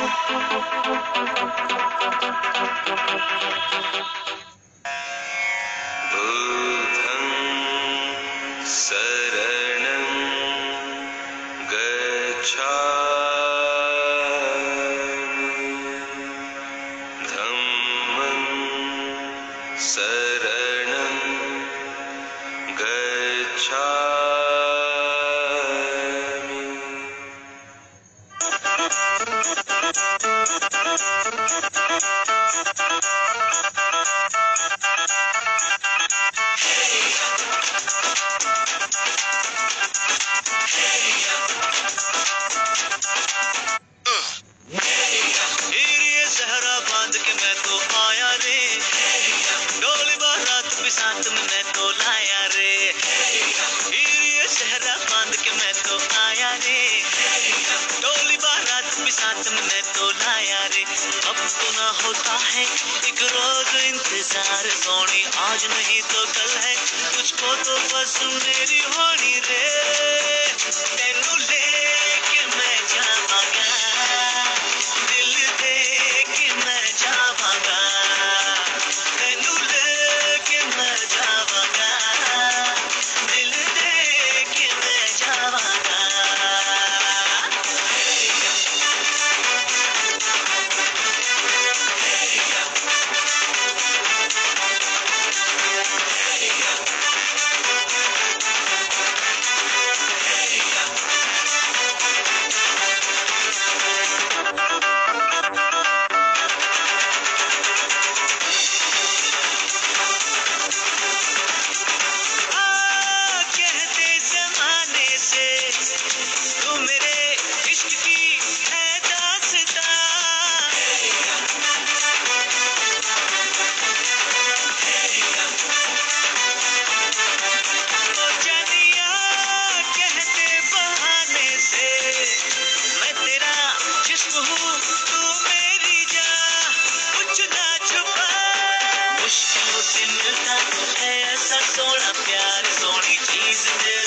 Buddha said. मैं तो आया रे डोली बारात भी साथ में मैं तो लाया रे। अब तो ना होता है एक रोज इंतज़ार। सोनी, आज नहीं तो कल है। तुझको तो बस मेरी होनी से मिलता है ऐसा सोना प्यार सोनी चीज़ मुझको